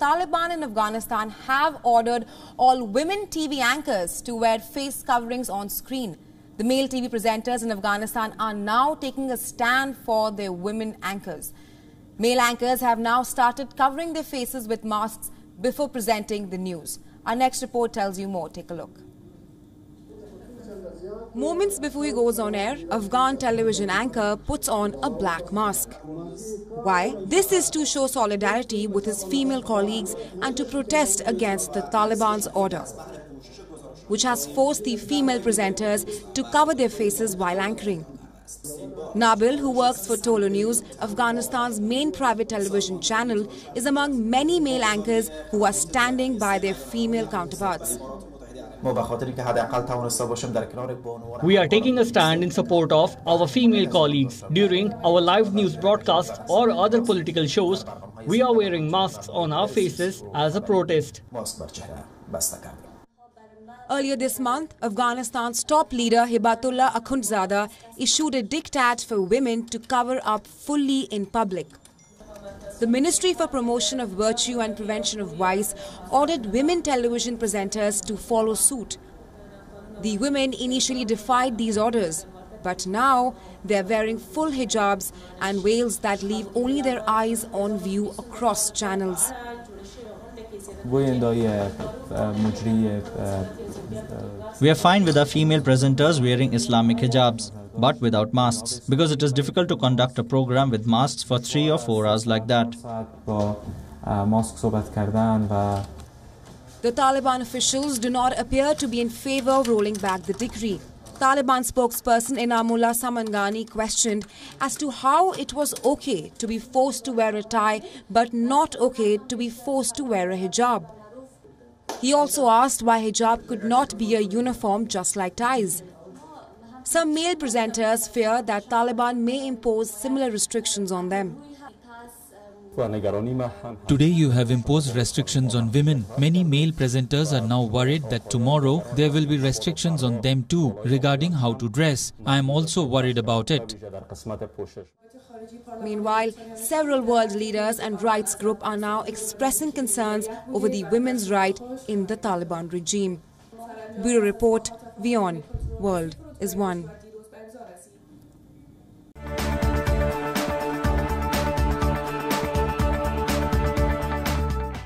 Taliban in Afghanistan have ordered all women TV anchors to wear face coverings on screen. The male TV presenters in Afghanistan are now taking a stand for their women anchors. Male anchors have now started covering their faces with masks before presenting the news. Our next report tells you more. Take a look. Moments before he goes on air, Afghan television anchor puts on a black mask. Why? This is to show solidarity with his female colleagues and to protest against the Taliban's order, which has forced the female presenters to cover their faces while anchoring. Nabil, who works for Tolo News, Afghanistan's main private television channel, is among many male anchors who are standing by their female counterparts. We are taking a stand in support of our female colleagues. During our live news broadcasts or other political shows, we are wearing masks on our faces as a protest. Earlier this month, Afghanistan's top leader Hibatullah Akhundzada issued a diktat for women to cover up fully in public. The Ministry for Promotion of Virtue and Prevention of Vice ordered women television presenters to follow suit. The women initially defied these orders, but now they're wearing full hijabs and veils that leave only their eyes on view across channels. We are fine with our female presenters wearing Islamic hijabs but without masks because it is difficult to conduct a program with masks for three or four hours like that. The Taliban officials do not appear to be in favor of rolling back the decree. Taliban spokesperson Inamullah Samangani questioned as to how it was okay to be forced to wear a tie but not okay to be forced to wear a hijab. He also asked why hijab could not be a uniform just like ties. Some male presenters fear that Taliban may impose similar restrictions on them. Today you have imposed restrictions on women. Many male presenters are now worried that tomorrow there will be restrictions on them too regarding how to dress. I am also worried about it. Meanwhile, several world leaders and rights groups are now expressing concerns over the women's right in the Taliban regime. Bureau Report, WION, World is one.